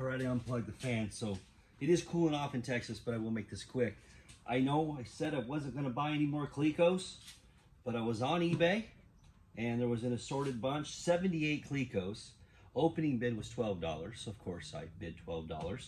I unplugged the fan, so it is cooling off in Texas, but I will make this quick. I know I said I wasn't going to buy any more Clecos, but I was on eBay, and there was an assorted bunch, 78 Clecos. Opening bid was $12, so of course I bid $12,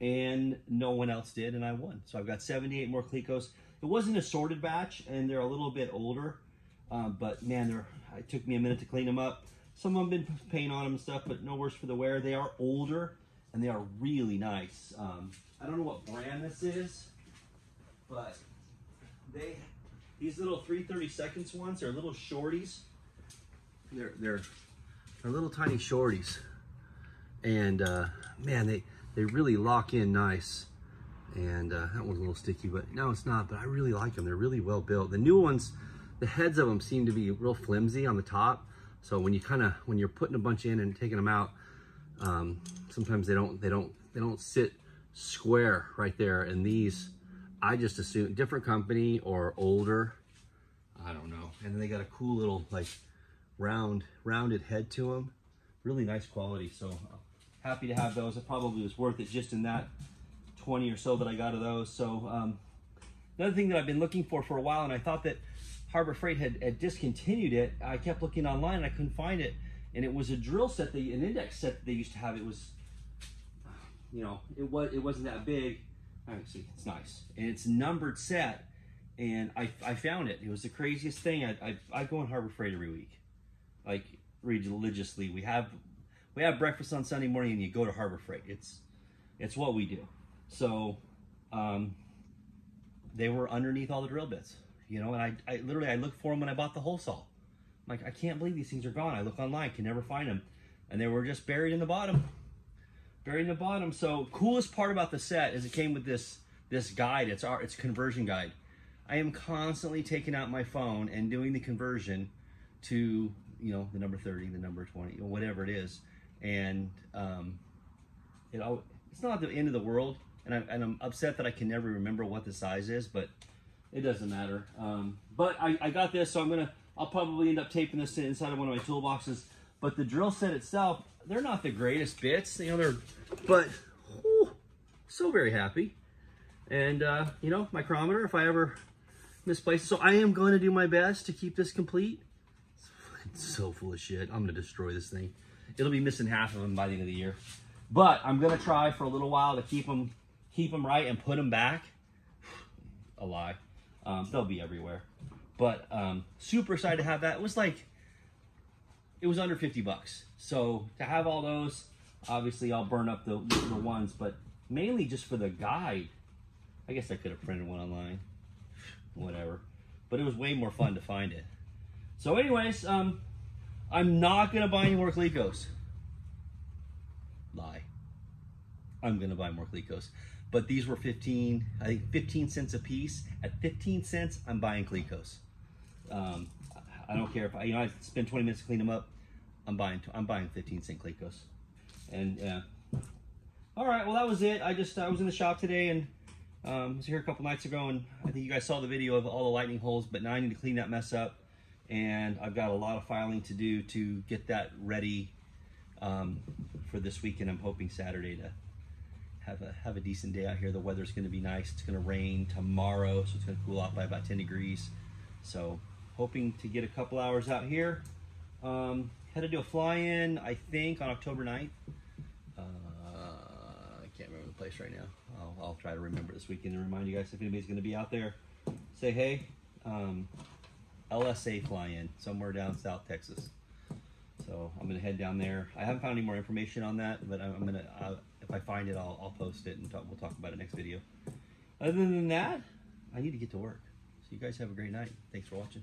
and no one else did, and I won. So I've got 78 more Clecos. It was an assorted batch, and they're a little bit older, um, but man, they're, it took me a minute to clean them up. Some of them been paint on them and stuff, but no worse for the wear. They are older, and they are really nice. Um, I don't know what brand this is, but they these little 330 seconds ones are little shorties. They're they're they're little tiny shorties, and uh, man, they they really lock in nice. And uh, that one's a little sticky, but no, it's not. But I really like them. They're really well built. The new ones, the heads of them seem to be real flimsy on the top. So when you kind of when you're putting a bunch in and taking them out, um, sometimes they don't they don't they don't sit square right there. And these, I just assume different company or older. I don't know. And they got a cool little like round rounded head to them. Really nice quality. So happy to have those. It probably was worth it just in that 20 or so that I got of those. So um, another thing that I've been looking for for a while, and I thought that Harbor Freight had, had discontinued it. I kept looking online and I couldn't find it. And it was a drill set, they, an index set they used to have. It was, you know, it was it wasn't that big. see, it's nice and it's numbered set. And I, I found it. It was the craziest thing. I, I, I go on Harbor Freight every week, like religiously. We have we have breakfast on Sunday morning, and you go to Harbor Freight. It's it's what we do. So um, they were underneath all the drill bits you know, and I, I literally, I looked for them when I bought the hole saw. Like, I can't believe these things are gone. I look online, can never find them. And they were just buried in the bottom, buried in the bottom. So coolest part about the set is it came with this, this guide. It's our, it's conversion guide. I am constantly taking out my phone and doing the conversion to, you know, the number 30, the number 20, whatever it is. And, um, it, it's not the end of the world. And I'm, and I'm upset that I can never remember what the size is, but it doesn't matter. Um, but I, I got this, so I'm gonna, I'll probably end up taping this inside of one of my toolboxes. But the drill set itself, they're not the greatest bits, you know, they're, but whew, so very happy. And, uh, you know, micrometer, if I ever misplace it. So I am going to do my best to keep this complete. It's so full of shit. I'm going to destroy this thing. It'll be missing half of them by the end of the year. But I'm going to try for a little while to keep them, keep them right and put them back. A lie. Um, they'll be everywhere. But um, super excited to have that. It was like, it was under 50 bucks. So to have all those, obviously I'll burn up the, the ones, but mainly just for the guide. I guess I could have printed one online, whatever. But it was way more fun to find it. So anyways, um, I'm not gonna buy any more Clecos. Lie. I'm gonna buy more Clecos but these were 15, I think 15 cents a piece. At 15 cents, I'm buying Clecos. Um, I don't care if I, you know, I spend 20 minutes to clean them up. I'm buying, I'm buying 15 cent Clecos. And yeah. All right, well that was it. I just, I was in the shop today and um, was here a couple nights ago and I think you guys saw the video of all the lightning holes, but now I need to clean that mess up. And I've got a lot of filing to do to get that ready um, for this weekend. I'm hoping Saturday to have a have a decent day out here. The weather's going to be nice. It's going to rain tomorrow, so it's going to cool off by about 10 degrees. So hoping to get a couple hours out here. Um, had to do a fly-in, I think, on October 9th. Uh, I can't remember the place right now. I'll, I'll, try to remember this weekend and remind you guys if anybody's going to be out there. Say hey. Um, LSA fly-in somewhere down South Texas. So I'm gonna head down there. I haven't found any more information on that, but I'm, I'm gonna uh, if I find it, I'll, I'll post it and talk, we'll talk about it next video. Other than that, I need to get to work. So you guys have a great night. Thanks for watching.